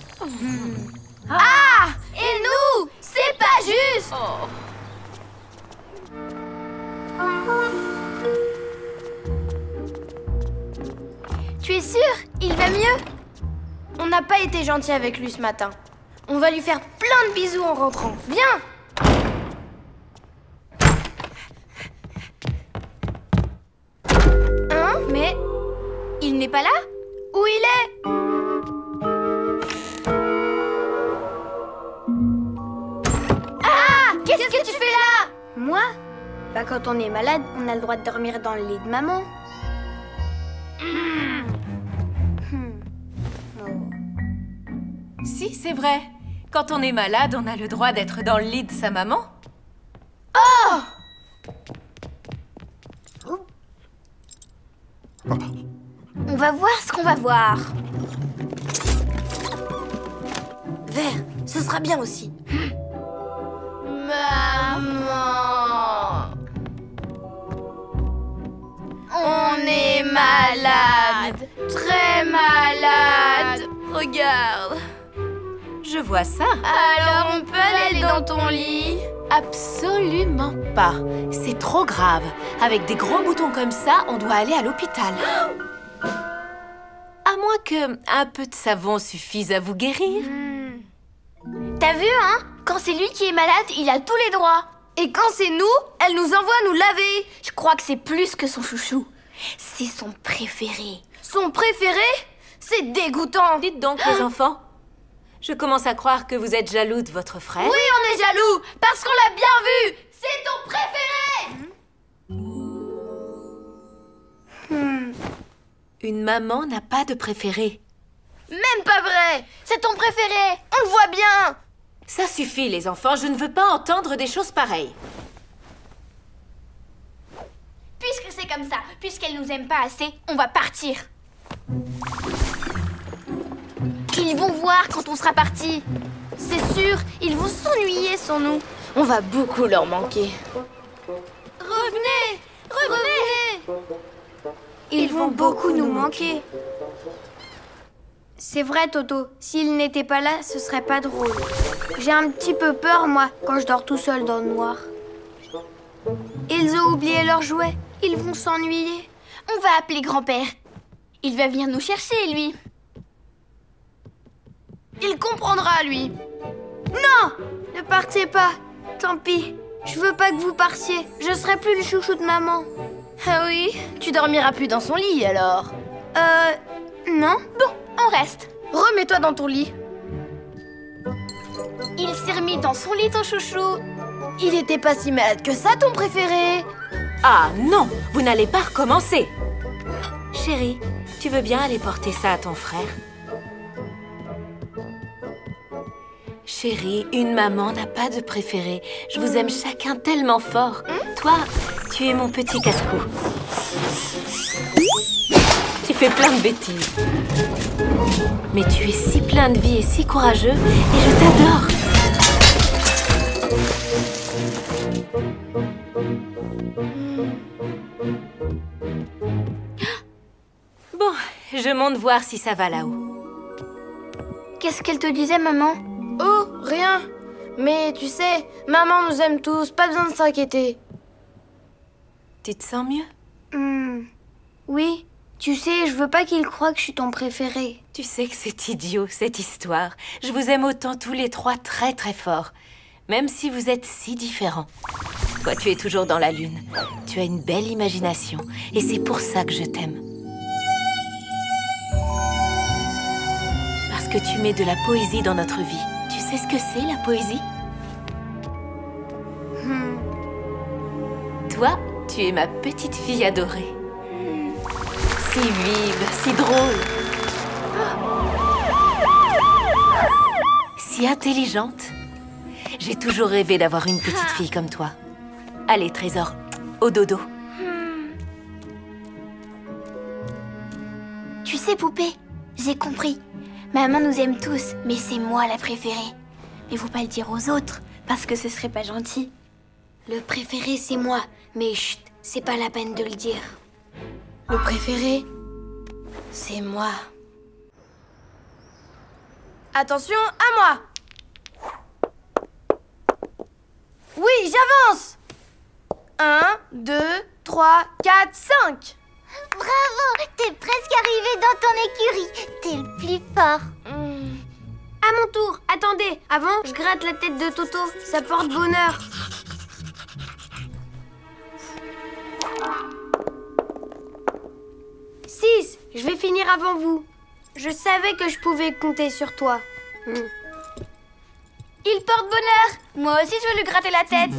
Ah Et nous C'est pas juste Tu es sûr Il va mieux? On n'a pas été gentil avec lui ce matin. On va lui faire plein de bisous en rentrant. Viens il n'est pas là Où il est Ah Qu'est-ce que tu fais là Moi Bah quand on est malade, on a le droit de dormir dans le lit de maman. Hmm. Oh. Si, c'est vrai. Quand on est malade, on a le droit d'être dans le lit de sa maman. On va voir ce qu'on va voir. Vert, ce sera bien aussi. Maman On est malade Très malade Regarde Je vois ça. Alors on peut aller dans ton lit? Absolument pas. C'est trop grave. Avec des gros boutons comme ça, on doit aller à l'hôpital. À moins que un peu de savon suffise à vous guérir. T'as vu, hein? Quand c'est lui qui est malade, il a tous les droits Et quand c'est nous, elle nous envoie nous laver. Je crois que c'est plus que son chouchou. C'est son préféré. Son préféré? C'est dégoûtant. Dites donc, les enfants. Je commence à croire que vous êtes jaloux de votre frère. Oui, on est jaloux parce qu'on l'a bien vu. C'est ton préféré. Une maman n'a pas de préféré. Même pas vrai. C'est ton préféré. On le voit bien. Ça suffit, les enfants. Je ne veux pas entendre des choses pareilles. Puisque c'est comme ça, puisqu'elle nous aime pas assez, on va partir. Ils vont voir quand on sera parti. C'est sûr, ils vont s'ennuyer sans nous. On va beaucoup leur manquer. Revenez Revenez Ils vont beaucoup nous manquer. C'est vrai, Toto. S'il n'était pas là, ce serait pas drôle. J'ai un petit peu peur, moi, quand je dors tout seul dans le noir. Ils ont oublié leurs jouets. Ils vont s'ennuyer. On va appeler grand-père. Il va venir nous chercher, lui. Il comprendra, lui. Non Ne partez pas. Tant pis. Je veux pas que vous partiez. Je serai plus le chouchou de maman. Ah oui Tu dormiras plus dans son lit, alors. Euh... Non Bon, on reste. Remets-toi dans ton lit. Il s'est remis dans son lit, ton chouchou. Il était pas si malade que ça, ton préféré. Ah non, vous n'allez pas recommencer. Chérie, tu veux bien aller porter ça à ton frère? Chérie, une maman n'a pas de préféré. Je vous aime chacun tellement fort. Toi, tu es mon petit casse-cou. Tu fais plein de bêtises. Mais tu es si plein de vie et si courageux, et je t'adore. Bon, je monte voir si ça va là-haut. Qu'est-ce qu'elle te disait, maman? Oh, rien. Mais tu sais, maman nous aime tous, pas besoin de s'inquiéter. Tu te sens mieux? Hmm. Oui. Tu sais, je veux pas qu'il croie que je suis ton préféré. Tu sais que c'est idiot, cette histoire. Je vous aime autant tous les trois très très fort. Même si vous êtes si différents. Toi, tu es toujours dans la lune. Tu as une belle imagination. Et c'est pour ça que je t'aime. Parce que tu mets de la poésie dans notre vie. Tu sais ce que c'est, la poésie? Toi, tu es ma petite fille adorée. Si vive, si drôle. Si intelligente. J'ai toujours rêvé d'avoir une petite fille comme toi. Allez, Trésor, au dodo. Tu sais, poupée, j'ai compris. Maman nous aime tous, mais c'est moi la préférée. Mais faut pas le dire aux autres, parce que ce serait pas gentil. Le préféré, c'est moi. Mais chut, c'est pas la peine de le dire. Le préféré, c'est moi. Attention, à moi Oui, j'avance 1, 2, 3, 4, 5 Bravo, t'es presque arrivé dans ton écurie. T'es le plus fort. À mon tour, attendez, avant, je gratte la tête de Toto, ça porte bonheur. Six, je vais finir avant vous. Je savais que je pouvais compter sur toi. Il porte bonheur. Moi aussi, je veux lui gratter la tête.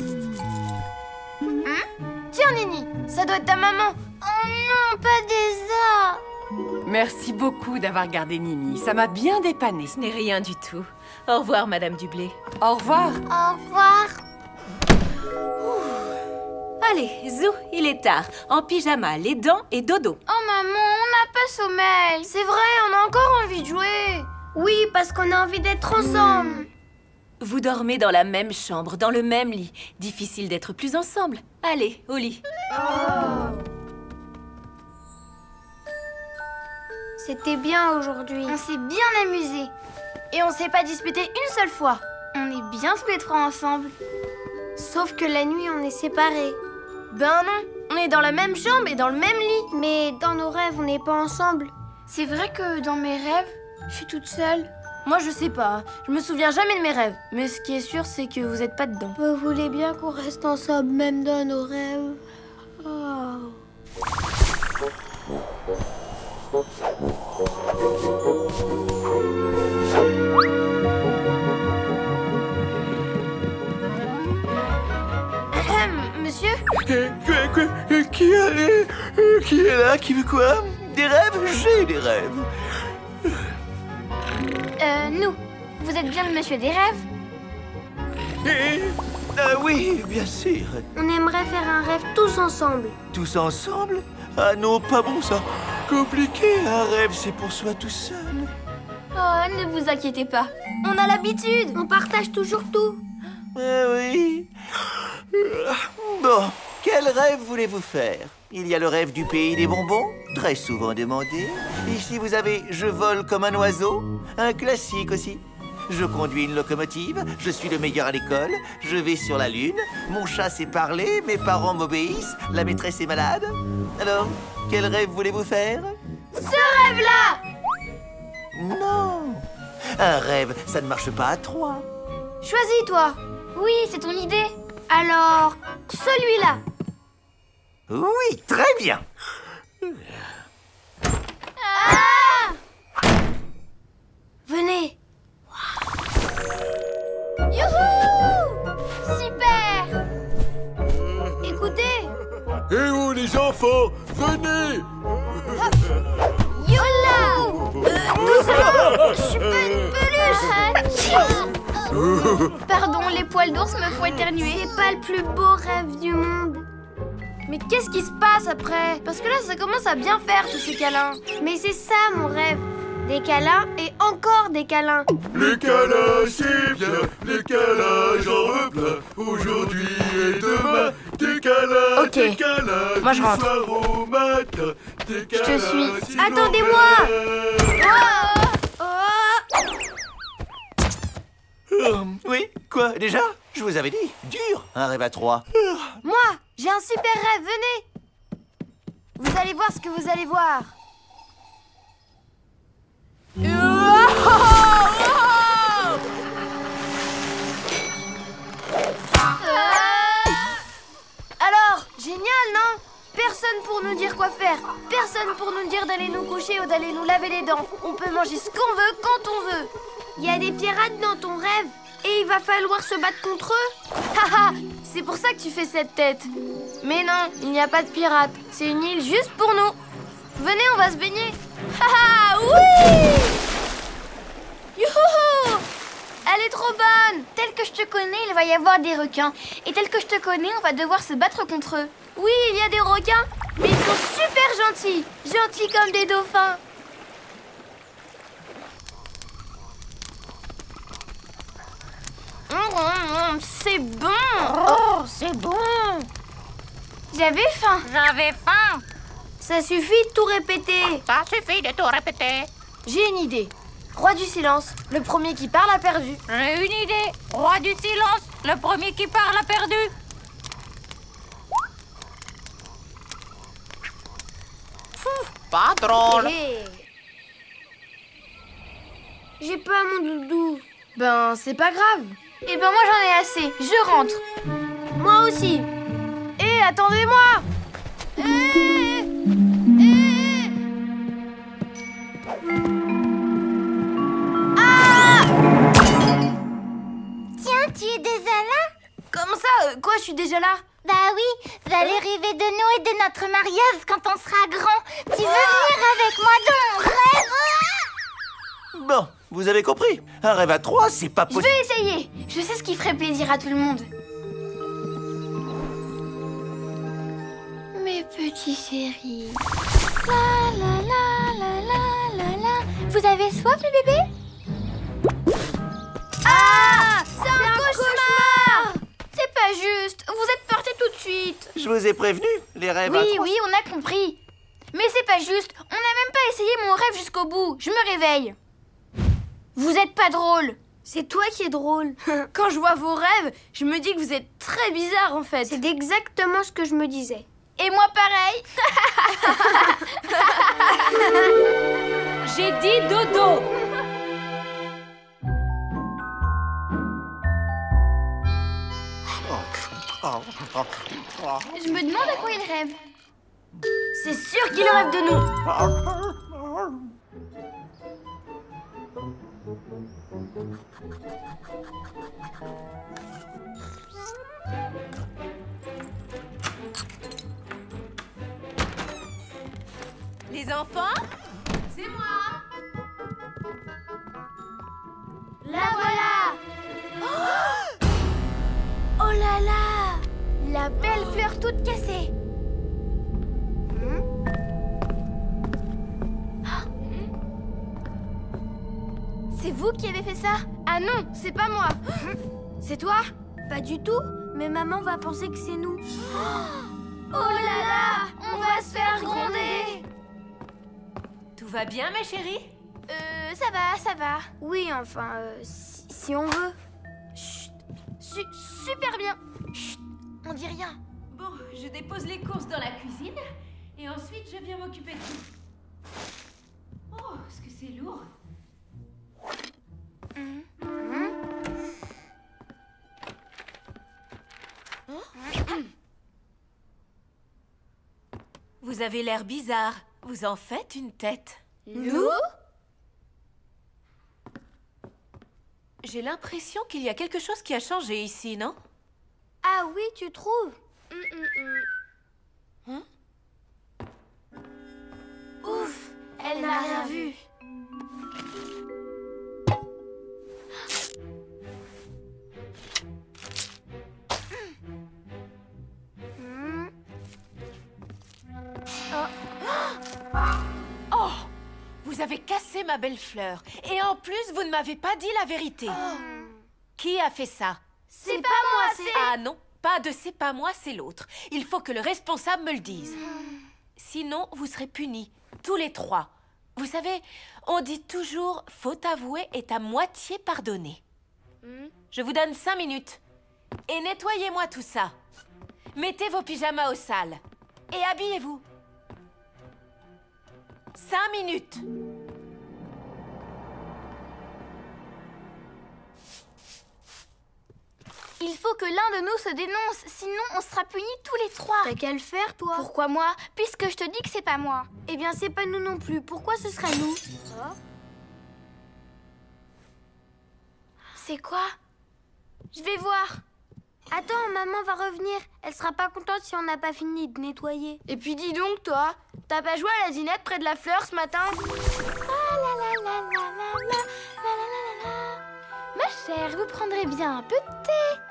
Tiens, Nini, ça doit être ta maman. Oh non, pas des os. Merci beaucoup d'avoir gardé Nini. Ça m'a bien dépanné. Ce n'est rien du tout. Au revoir, Madame Dublé. Au revoir. Au revoir. Allez, Zou, il est tard. En pyjama, les dents et dodo. Oh maman, on n'a pas sommeil. C'est vrai, on a encore envie de jouer. Oui, parce qu'on a envie d'être ensemble. Vous dormez dans la même chambre, dans le même lit. Difficile d'être plus ensemble. Allez, au lit. C'était bien aujourd'hui. On s'est bien amusé. Et on s'est pas disputé une seule fois. On est bien tous les trois ensemble. Sauf que la nuit, on est séparés. Ben non, on est dans la même chambre et dans le même lit. Mais dans nos rêves, on n'est pas ensemble. C'est vrai que dans mes rêves, je suis toute seule. Moi, je sais pas. Je me souviens jamais de mes rêves. Mais ce qui est sûr, c'est que vous êtes pas dedans. Vous voulez bien qu'on reste ensemble, même dans nos rêves? Oh. Monsieur Euh, quoi, quoi, euh, qui, est, euh, qui est là Qui veut quoi Des rêves J'ai des rêves. Euh, nous. Vous êtes bien le monsieur des rêves Et, ah oui, bien sûr. On aimerait faire un rêve tous ensemble. Tous ensemble Ah non, pas bon ça. Compliqué, un rêve, c'est pour soi tout seul. Oh, ne vous inquiétez pas. On a l'habitude. On partage toujours tout. Ah oui. Bon, quel rêve voulez-vous faire? Il y a le rêve du pays des bonbons, très souvent demandé. Ici, vous avez Je vole comme un oiseau, un classique aussi. Je conduis une locomotive, je suis le meilleur à l'école, je vais sur la lune, mon chat sait parler, mes parents m'obéissent, la maîtresse est malade. Alors, quel rêve voulez-vous faire? Ce rêve-là Non Un rêve, ça ne marche pas à trois. Choisis, toi. Oui, c'est ton idée. Alors, celui-là. Oui, très bien. Venez. Youhou Super Écoutez. Eh oh les enfants, venez Pardon, les poils d'ours me font éternuer. C'est pas le plus beau rêve du monde. Mais qu'est-ce qui se passe après? Parce que là, ça commence à bien faire tous ces câlins. Mais c'est ça mon rêve. Des câlins et encore des câlins. Les câlins, c'est bien, les câlins, j'en veux plein. Aujourd'hui et demain, des câlins, Ok. des câlins, Moi, je du rentre. soir au matin, des câlins, suis. si l'on Attendez-moi. Oh Euh, oui, quoi, déjà? Je vous avais dit, dur, un rêve à trois. Moi, j'ai un super rêve, venez. Vous allez voir ce que vous allez voir. Se battre contre eux. Haha, c'est pour ça que tu fais cette tête. Mais non, il n'y a pas de pirates. C'est une île juste pour nous. Venez, on va se baigner. Haha, oui Youhou Elle est trop bonne Tel que je te connais, il va y avoir des requins. Et tel que je te connais, on va devoir se battre contre eux. Oui, il y a des requins, mais ils sont super gentils. Gentils comme des dauphins. Mmh, c'est bon Oh, c'est bon J'avais faim? J'avais faim. Ça suffit de tout répéter. Ça suffit de tout répéter. J'ai une idée. Roi du silence, le premier qui parle a perdu. J'ai une idée. Roi du silence, le premier qui parle a perdu. Pas drôle. J'ai pas mon doudou. Ben, c'est pas grave. Eh ben moi j'en ai assez. Je rentre. Moi aussi. Hé, attendez-moi Tiens, tu es déjà là? Comment ça euh, Quoi, je suis déjà là? Bah oui, vous allez rêver de nous et de notre mariage quand on sera grand. Tu veux venir avec moi dans mon rêve? Bon, vous avez compris. Un rêve à trois, c'est pas Je possible. vais essayer. Je sais ce qui ferait plaisir à tout le monde. Mes petits chéris. La la la la la la la. Vous avez soif, les bébés? Ah C'est un, cauchemar, C'est pas juste. Vous êtes partis tout de suite. Je vous ai prévenu, les rêves à Oui, trois. oui, on a compris. Mais c'est pas juste. On n'a même pas essayé mon rêve jusqu'au bout. Je me réveille. Vous êtes pas drôle. C'est toi qui es drôle. Quand je vois vos rêves, je me dis que vous êtes très bizarre en fait. C'est exactement ce que je me disais. Et moi pareil. J'ai dit dodo. Je me demande à quoi il rêve. C'est sûr qu'il rêve de nous. Les enfants La voilà. Oh là là La belle fleur toute cassée C'est vous qui avez fait ça Ah non, c'est pas moi. C'est toi Pas du tout, mais maman va penser que c'est nous. Oh là là On va se faire gronder Tout va bien, ma chérie? Euh, ça va, ça va. Oui, enfin, euh, si, si on veut. Su- super bien Chut, on dit rien. Bon, je dépose les courses dans la cuisine et ensuite je viens m'occuper de tout. Oh, est-ce que c'est lourd? Vous avez l'air bizarre. Vous en faites une tête. Lou J'ai l'impression qu'il y a quelque chose qui a changé ici, non? Ah oui, tu trouves Ouf Elle n'a rien vu. Avez cassé ma belle fleur. Et en plus, vous ne m'avez pas dit la vérité. Qui a fait ça? C'est pas moi, c'est... Ah non, pas de c'est pas moi, c'est l'autre. Il faut que le responsable me le dise. Sinon, vous serez punis, tous les trois. Vous savez, on dit toujours faute avouée est à moitié pardonnée. Je vous donne cinq minutes. Et nettoyez-moi tout ça. Mettez vos pyjamas au sale. Et habillez-vous. Cinq minutes. Il faut que l'un de nous se dénonce, sinon on sera punis tous les trois. T'as qu'à le faire, toi. Pourquoi moi Puisque je te dis que c'est pas moi. Eh bien, c'est pas nous non plus. Pourquoi ce serait nous C'est quoi Je vais voir. Attends, maman va revenir. Elle sera pas contente si on n'a pas fini de nettoyer. Et puis dis donc, toi, t'as pas joué à la zinette près de la fleur ce matin Ma chère, vous prendrez bien un peu de thé.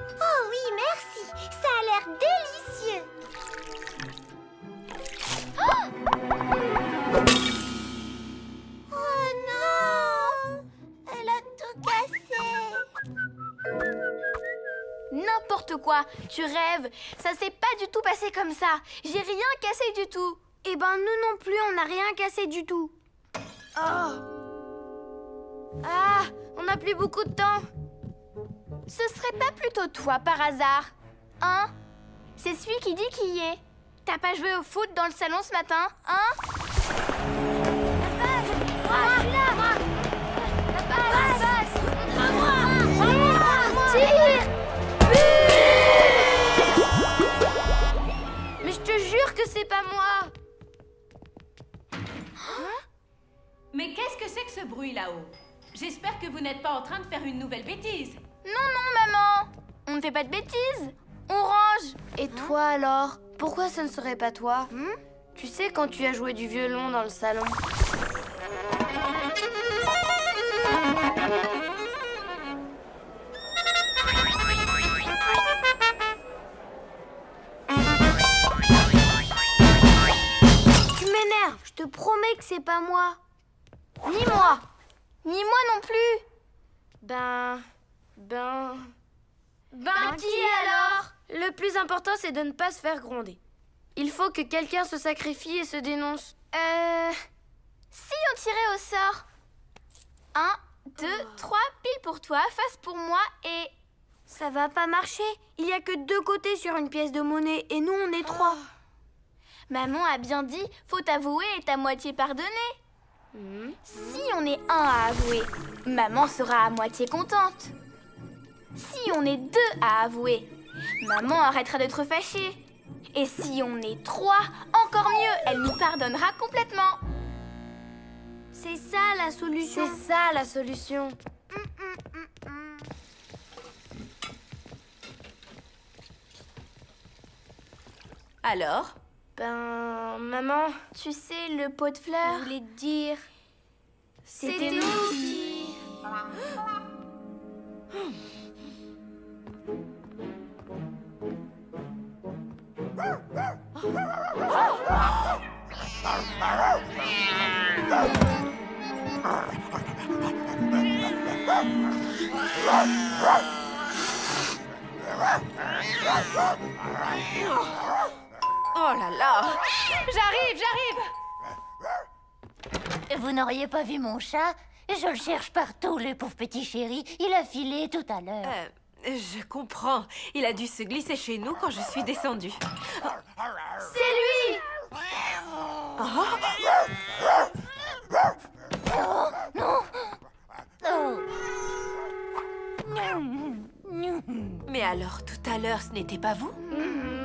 Oh oui, merci. Ça a l'air délicieux. Oh non Elle a tout cassé. N'importe quoi, tu rêves. Ça s'est pas du tout passé comme ça. J'ai rien cassé du tout. Eh ben, nous non plus, on n'a rien cassé du tout. Oh Ah On n'a plus beaucoup de temps Ce serait pas plutôt toi par hasard Hein? C'est celui qui dit qui y est. T'as pas joué au foot dans le salon ce matin, hein? Mais je te jure que c'est pas moi Mais qu'est-ce que c'est que ce bruit là-haut? J'espère que vous n'êtes pas en train de faire une nouvelle bêtise. Non, non, maman. On ne fait pas de bêtises. On range. Et toi alors Pourquoi ce ne serait pas toi? Tu sais quand tu as joué du violon dans le salon. Tu m'énerves. Je te promets que c'est pas moi. Ni moi. Ni moi non plus. Ben... Ben... Ben, qui alors Le plus important, c'est de ne pas se faire gronder. Il faut que quelqu'un se sacrifie et se dénonce. Euh... Si on tirait au sort Un, deux, trois, pile pour toi, face pour moi et... Ça va pas marcher. Il y a que deux côtés sur une pièce de monnaie et nous, on est trois. Maman a bien dit, faut avouer et ta moitié pardonner. Si on est un à avouer, maman sera à moitié contente. Si on est deux à avouer, maman arrêtera d'être fâchée. Et si on est trois, encore mieux, elle nous pardonnera complètement. C'est ça la solution. C'est ça la solution. Alors? Ben... Maman, Tu sais, le pot de fleurs? Je voulais te dire. C'était nous qui... Oh là là J'arrive, j'arrive Vous n'auriez pas vu mon chat? Je le cherche partout, le pauvre petit chéri. Il a filé tout à l'heure. Euh, Je comprends. Il a dû se glisser chez nous quand je suis descendue. C'est lui Mais alors, tout à l'heure, ce n'était pas vous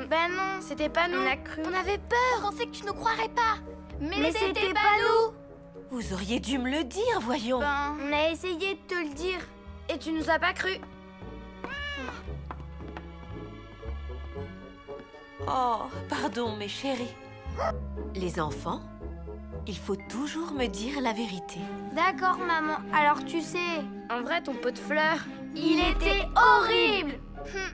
ben non, c'était pas nous. On a cru. On avait peur, on sait que tu ne croirais pas. Mais, c'était pas nous. Vous auriez dû me le dire, voyons. Ben, On a essayé de te le dire. Et tu nous as pas cru. Oh, pardon, mes chéris. Les enfants, il faut toujours me dire la vérité. D'accord, maman. Alors tu sais. En vrai, ton pot de fleurs, il était horrible. Hum,